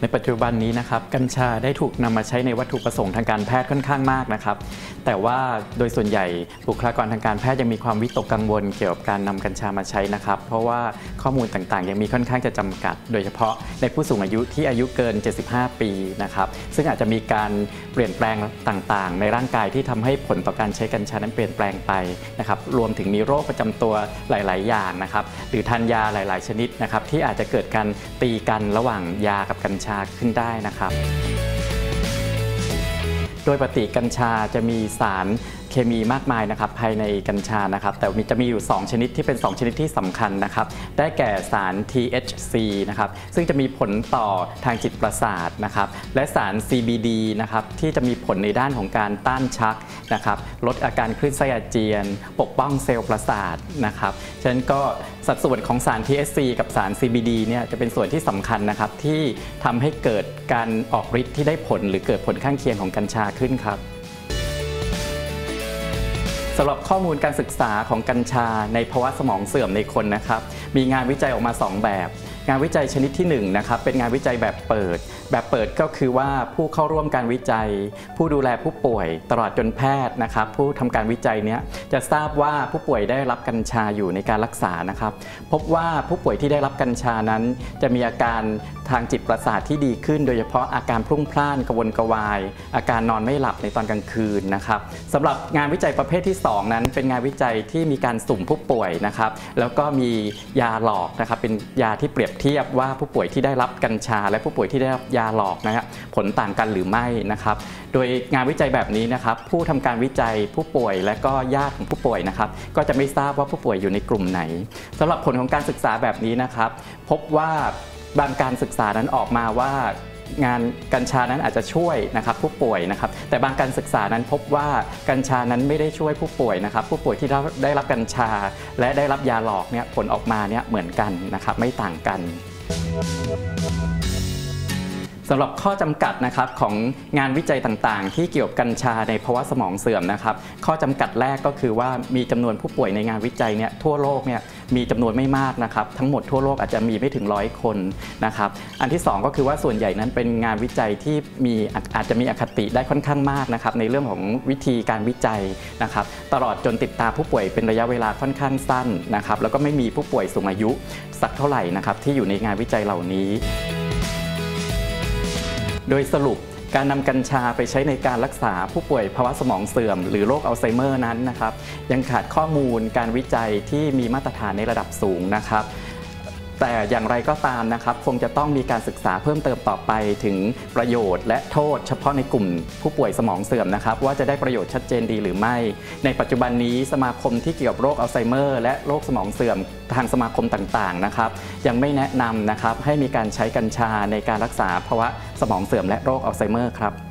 ในปัจจุบันนี้นะครับกัญชาได้ถูกนำมาใช้ในวัตถุประสงค์ทางการแพทย์ค่อนข้างมากนะครับ แต่ว่าโดยส่วนใหญ่บุคลากรทางการแพทย์ยังมีความวิตกกังวลเกี่ยวกับการนำกัญชามาใช้นะครับ เพราะว่าข้อมูลต่างๆ ยังมีค่อนข้างจะจำกัด โดยเฉพาะในผู้สูงอายุที่อายุเกิน 75 ปีนะครับซึ่งอาจจะมีการเปลี่ยนแปลงต่างๆ ในร่างกายที่ทำให้ผลต่อการใช้กัญชานั้นเปลี่ยนแปลงไปนะครับรวมถึงมีโรคประจำตัวหลาย ๆ อย่างนะครับหรือทานยาหลาย ๆ ชนิดนะครับที่อาจจะเกิดการตีกันระหว่างยากับกัญชาชาขึ้นได้นะครับ โดยปฏิกัญชาจะมีสาร เคมีมากมายนะครับภายในกัญชานะครับ แต่มีจะมีอยู่ 2 ชนิดที่เป็น 2 ชนิดที่สำคัญนะครับ ได้แก่สาร THC นะครับซึ่งจะมีผลต่อทางจิตประสาทนะครับและสาร CBD นะครับที่จะมีผลในด้านของการต้านชักนะครับลดอาการคลื่นไส้อาเจียน ปกป้องเซลล์ประสาทนะครับฉะนั้นก็สัดส่วนของสาร THC กับสาร CBD เนี่ยจะเป็นส่วนที่สำคัญนะครับที่ทำให้เกิดการออกฤทธิ์ที่ได้ผลหรือเกิดผลข้างเคียงของกัญชาขึ้นครับ สำหรับข้อมูลการศึกษาของกัญชาในภาวะสมองเสื่อมในคนนะครับ มีงานวิจัยออกมา 2 แบบ งานวิจัยชนิดที่1นะครับเป็นงานวิจัยแบบเปิด แบบเปิดก็คือว่าผู้เข้าร่วมการวิจัย ผู้ดูแลผู้ป่วยตลอดจนแพทย์นะครับผู้ทำการวิจัยเนี้ยจะทราบว่าผู้ป่วยได้รับกัญชาอยู่ในการรักษานะครับ พบว่าผู้ป่วยที่ได้รับกัญชานั้น จะมีอาการทางจิตประสาทที่ดีขึ้น โดยเฉพาะอาการพรุ่งพล่านกระวนกระวาย อาการนอนไม่หลับในตอนกลางคืนนะครับสำหรับงานวิจัยประเภทที่ 2 นั้น เป็นงานวิจัยที่มีการสุ่มผู้ป่วยนะครับ แล้วก็มียาหลอกนะครับเป็นยาที่เปรียบเทียบว่าผู้ป่วยที่ได้รับกัญชา และผู้ป่วยที่ได้รับยาหลอกนะครับผลต่างกันหรือไม่นะครับ โดยงานวิจัยแบบนี้นะครับผู้ทำการวิจัยผู้ป่วยและก็ญาติของผู้ป่วยนะครับก็จะไม่ทราบว่าผู้ป่วยอยู่ในกลุ่มไหนสำหรับผลของการศึกษาแบบนี้นะครับ พบว่า บางการศึกษานั้นออกมาว่างานกัญชานั้นอาจจะช่วยนะครับผู้ป่วยนะครับ แต่บางการศึกษานั้นพบว่ากัญชานั้นไม่ได้ช่วยผู้ป่วยนะครับ ผู้ป่วยที่ได้รับกัญชา และได้รับยาหลอกเนี่ยผลออกมาเนี่ยเหมือนกันนะครับไม่ต่างกันสำหรับข้อจำกัดนะครับของงานวิจัยต่างๆ ที่เกี่ยวกับกัญชาในภาวะสมองเสื่อมนะครับ ข้อจำกัดแรกก็คือว่ามีจำนวนผู้ป่วยในงานวิจัยเนี่ยทั่วโลกเนี่ย มีจำนวนไม่มากนะครับทั้งหมดทั่วโลกอาจจะมีไม่ถึงร้อยคนนะครับอันที่ 2 ก็คือว่าส่วนใหญ่นั้นเป็นงานวิจัยที่มีอาจจะมีอคติได้ค่อนข้างมากนะครับในเรื่องของวิธีการวิจัยนะครับตลอดจนติดตามผู้ป่วยเป็นระยะเวลาค่อนข้างสั้นนะครับแล้วก็ไม่มีผู้ป่วยสูงอายุสักเท่าไหร่นะครับที่อยู่ในงานวิจัยเหล่านี้ โดยสรุป การนำกัญชาไปใช้ในการรักษาผู้ป่วยภาวะสมองเสื่อม หรือโรคอัลไซเมอร์นั้นนะครับ ยังขาดข้อมูลการวิจัยที่มีมาตรฐานในระดับสูงนะครับ แต่อย่างไรก็ตามนะครับคงจะต้องมีการศึกษาเพิ่มเติมต่อไปถึงประโยชน์ และโทษเฉพาะในกลุ่มผู้ป่วยสมองเสื่อมนะครับว่าจะได้ประโยชน์ชัดเจนดีหรือไม่ ในปัจจุบันนี้สมาคมที่เกี่ยวกับโรคอัลไซเมอร์ และโรคสมองเสื่อมทางสมาคมต่างๆนะครับยังไม่แนะนำนะครับให้มีการใช้กัญชาในการรักษาภาวะสมองเสื่อมและโรคอัลไซเมอร์ครับ